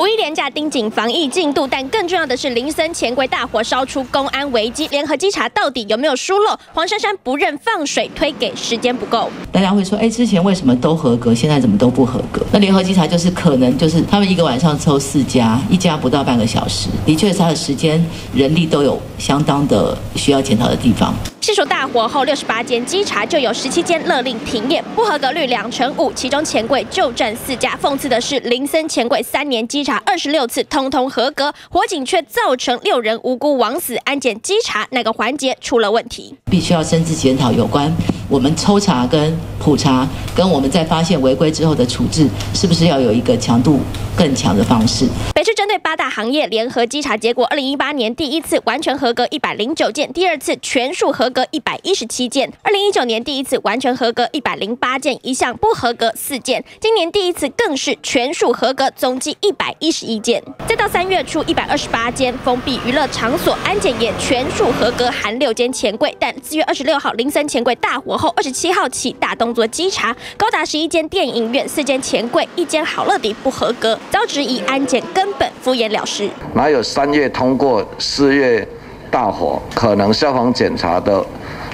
五一连假盯紧防疫进度，但更重要的是林森钱柜大火烧出公安危机，联合稽查到底有没有疏漏？黄珊珊不认放水，推给时间不够。大家会说，哎，之前为什么都合格，现在怎么都不合格？那联合稽查就是可能就是他们一个晚上抽四家，一家不到半个小时，的确他的时间、人力都有相当的需要检讨的地方。细数大火后，六十八间稽查就有十七间勒令停业，不合格率两成五，其中钱柜就占四家。讽刺的是，林森钱柜三年稽查二十六次，通通合格，火警却造成六人无辜枉死，安检稽查那个环节出了问题？必须要深自检讨有关我们抽查跟普查，跟我们在发现违规之后的处置，是不是要有一个强度更强的方式？北市针对八大行业联合稽查结果，二零一八年第一次完全合格一百零九件，第二次全数合格一百一十七件，二零一九年第一次完全合格一百零八件，一项不合格四件，今年第一次更是全数合格，总计一百一十一件。再到三月初，一百二十八间封闭娱乐场所安检也全数合格，含六间钱柜。但四月二十六号林森钱柜大火后，二十七号起大动作稽查，高达十一间电影院、四间钱柜、一间好乐迪不合格，遭质疑安检根本敷衍了事。哪有三月通过，四月大火？可能消防检查的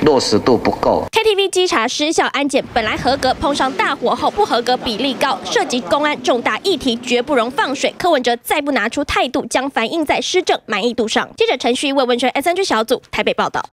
落实度不够。KTV 稽查失效安检本来合格，碰上大火后不合格比例高，涉及公安重大议题，绝不容放水。柯文哲再不拿出态度，将反映在施政满意度上。记者陈旭为文泉 S N G 小组台北报道。